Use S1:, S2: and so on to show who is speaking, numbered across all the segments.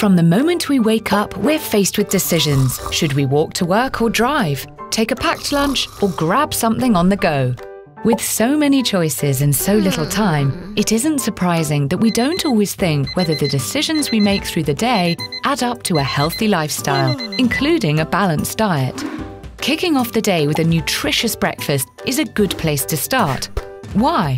S1: From the moment we wake up, we're faced with decisions. Should we walk to work or drive? Take a packed lunch or grab something on the go? With so many choices and so little hmm. time, it isn't surprising that we don't always think whether the decisions we make through the day add up to a healthy lifestyle, hmm. including a balanced diet. Kicking off the day with a nutritious breakfast is a good place to start. Why?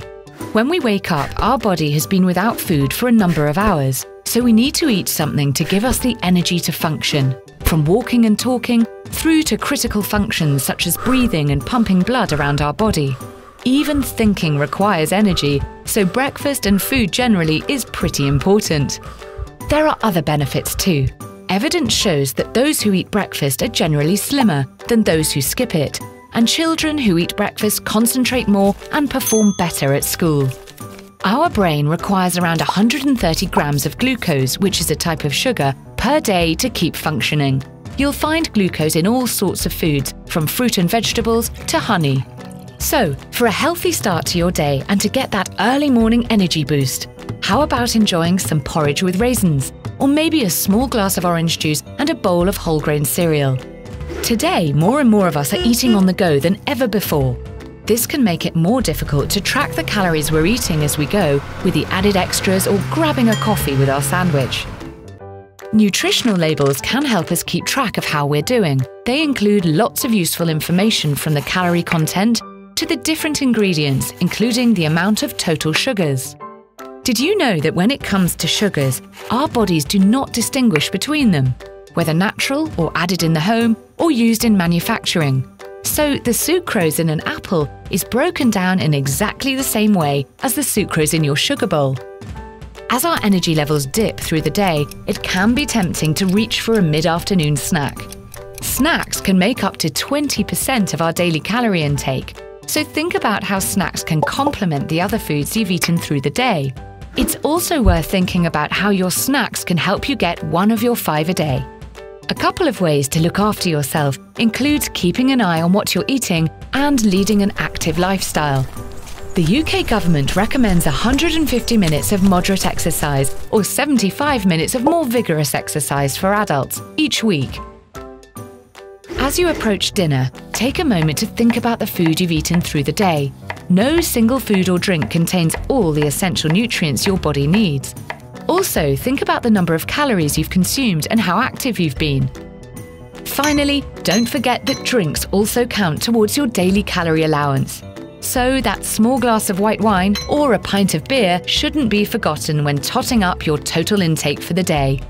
S1: When we wake up, our body has been without food for a number of hours, so we need to eat something to give us the energy to function. From walking and talking through to critical functions such as breathing and pumping blood around our body. Even thinking requires energy, so breakfast and food generally is pretty important. There are other benefits too. Evidence shows that those who eat breakfast are generally slimmer than those who skip it, and children who eat breakfast concentrate more and perform better at school. Our brain requires around 130 grams of glucose, which is a type of sugar, per day to keep functioning. You'll find glucose in all sorts of foods, from fruit and vegetables to honey. So, for a healthy start to your day and to get that early morning energy boost, how about enjoying some porridge with raisins? Or maybe a small glass of orange juice and a bowl of whole grain cereal? Today, more and more of us are eating on the go than ever before. This can make it more difficult to track the calories we're eating as we go with the added extras or grabbing a coffee with our sandwich. Nutritional labels can help us keep track of how we're doing. They include lots of useful information from the calorie content to the different ingredients, including the amount of total sugars. Did you know that when it comes to sugars, our bodies do not distinguish between them, whether natural or added in the home or used in manufacturing? So the sucrose in an apple is broken down in exactly the same way as the sucrose in your sugar bowl. As our energy levels dip through the day, it can be tempting to reach for a mid afternoon snack. Snacks can make up to 20% of our daily calorie intake, so think about how snacks can complement the other foods you've eaten through the day. It's also worth thinking about how your snacks can help you get one of your five a day. A couple of ways to look after yourself include keeping an eye on what you're eating and leading an active lifestyle. The UK government recommends 150 minutes of moderate exercise or 75 minutes of more vigorous exercise for adults each week as you approach dinner, take a moment to think about the food you've eaten through the day. No single food or drink contains all the essential nutrients your body needs. Also, think about the number of calories you've consumed and how active you've been. Finally, don't forget that drinks also count towards your daily calorie allowance. So, that small glass of white wine or a pint of beer shouldn't be forgotten when totting up your total intake for the day.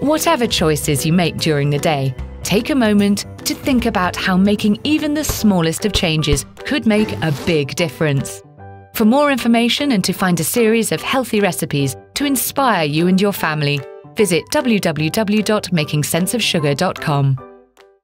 S1: Whatever choices you make during the day, take a moment to think about how making even the smallest of changes could make a big difference. For more information and to find a series of healthy recipes to inspire you and your family, visit www.makingsenseofsugar.com.